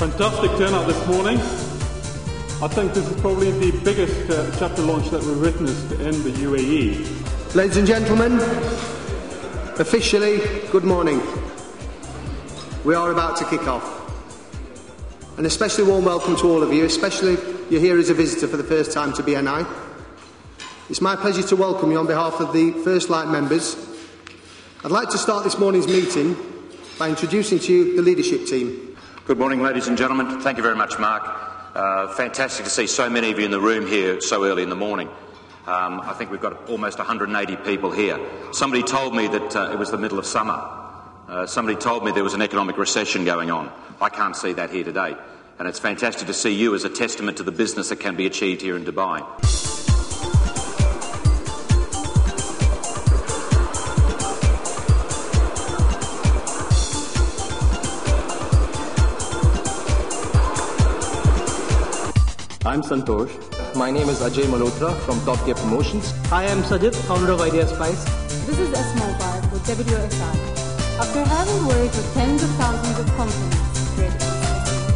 fantastic turnout this morning. I think this is probably the biggest uh, chapter launch that we've witnessed in the UAE. Ladies and gentlemen, officially, good morning. We are about to kick off. An especially warm welcome to all of you, especially you're here as a visitor for the first time to BNI. It's my pleasure to welcome you on behalf of the First Light members. I'd like to start this morning's meeting by introducing to you the leadership team. Good morning, ladies and gentlemen. Thank you very much, Mark. Uh, fantastic to see so many of you in the room here so early in the morning. Um, I think we've got almost 180 people here. Somebody told me that uh, it was the middle of summer. Uh, somebody told me there was an economic recession going on. I can't see that here today. And it's fantastic to see you as a testament to the business that can be achieved here in Dubai. I'm Santosh. My name is Ajay Malhotra from Top Gear Promotions. I am Sajid, founder of Idea Spice. This is Esma Mubarak with WSI. After having worked with tens of thousands of companies,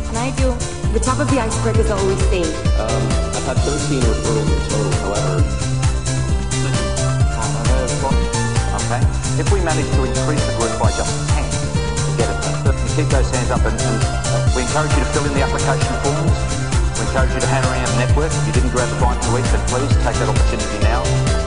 and I do, the top of the iceberg is always safe. Um, I've had 13 referrals in total, however. Okay. If we manage to increase the group by just 10, get it. Keep those hands up and, and uh, we encourage you to fill in the application forms. We encourage you to hang around the network. If you didn't grab a bite to eat, then please take that opportunity now.